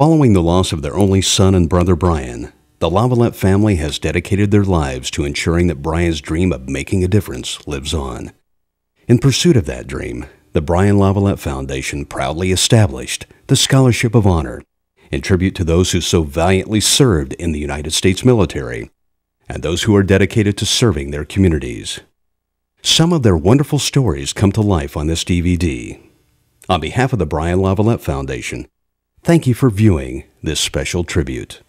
Following the loss of their only son and brother Brian, the LaViolette family has dedicated their lives to ensuring that Brian's dream of making a difference lives on. In pursuit of that dream, the Brian LaViolette Foundation proudly established the Scholarship of Honor in tribute to those who so valiantly served in the United States military and those who are dedicated to serving their communities. Some of their wonderful stories come to life on this DVD. On behalf of the Brian LaViolette Foundation, thank you for viewing this special tribute.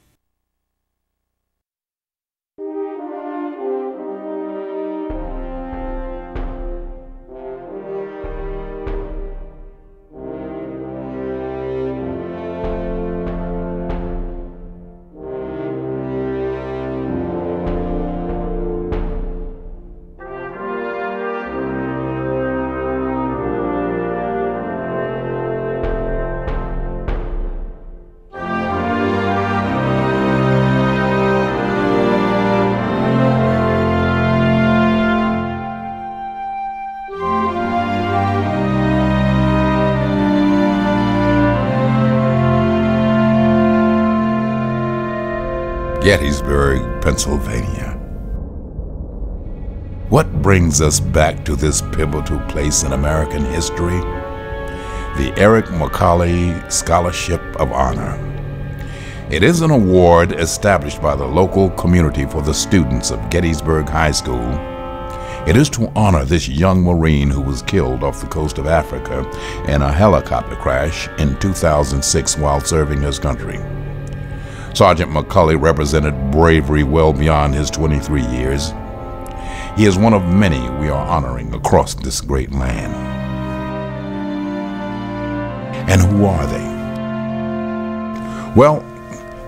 Gettysburg, Pennsylvania. What brings us back to this pivotal place in American history? The Eric McCauley Scholarship of Honor. It is an award established by the local community for the students of Gettysburg High School. It is to honor this young Marine who was killed off the coast of Africa in a helicopter crash in 2006 while serving his country. Sergeant McCauley represented bravery well beyond his 23 years. He is one of many we are honoring across this great land. And who are they? Well,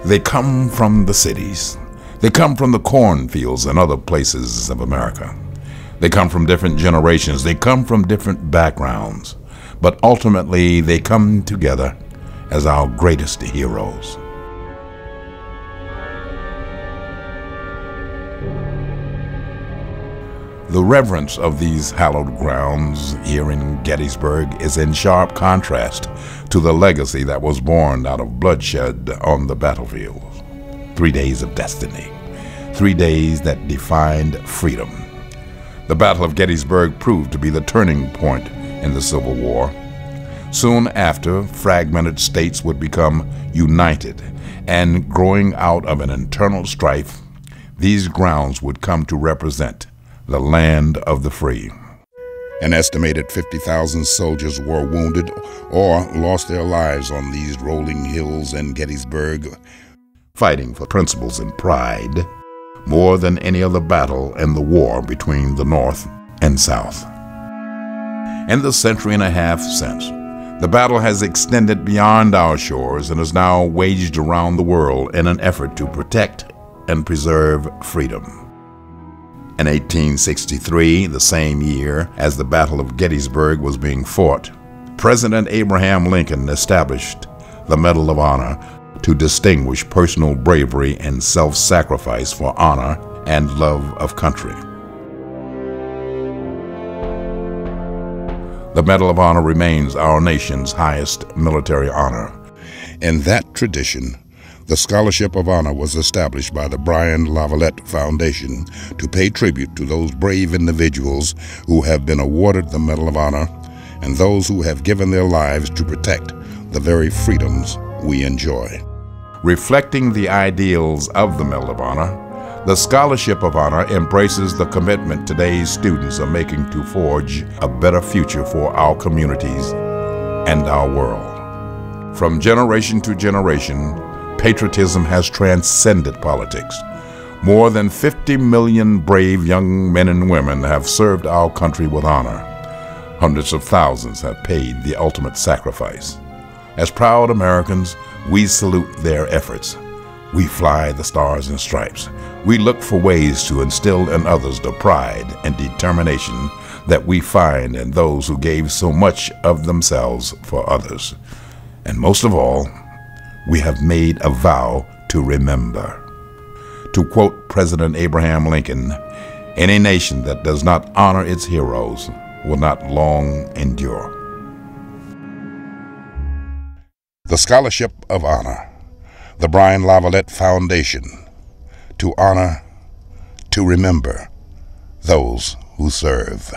they come from the cities. They come from the cornfields and other places of America. They come from different generations. They come from different backgrounds. But ultimately, they come together as our greatest heroes. The reverence of these hallowed grounds here in Gettysburg is in sharp contrast to the legacy that was born out of bloodshed on the battlefield. Three days of destiny, three days that defined freedom. The Battle of Gettysburg proved to be the turning point in the Civil War. Soon after, fragmented states would become united, and growing out of an internal strife, these grounds would come to represent the land of the free. An estimated 50,000 soldiers were wounded or lost their lives on these rolling hills in Gettysburg, fighting for principles and pride more than any other battle in the war between the North and South. In the century and a half since, the battle has extended beyond our shores and is now waged around the world in an effort to protect and preserve freedom. In 1863, the same year as the Battle of Gettysburg was being fought, President Abraham Lincoln established the Medal of Honor to distinguish personal bravery and self sacrifice for honor and love of country. The Medal of Honor remains our nation's highest military honor. In that tradition, the Scholarship of Honor was established by the Brian LaViolette Foundation to pay tribute to those brave individuals who have been awarded the Medal of Honor and those who have given their lives to protect the very freedoms we enjoy. Reflecting the ideals of the Medal of Honor, the Scholarship of Honor embraces the commitment today's students are making to forge a better future for our communities and our world. From generation to generation, patriotism has transcended politics. More than 50 million brave young men and women have served our country with honor. Hundreds of thousands have paid the ultimate sacrifice. As proud Americans, we salute their efforts. We fly the stars and stripes. We look for ways to instill in others the pride and determination that we find in those who gave so much of themselves for others. And most of all, we have made a vow to remember. To quote President Abraham Lincoln, any nation that does not honor its heroes will not long endure. The Scholarship of Honor the Brian LaViolette Foundation to honor, to remember those who serve.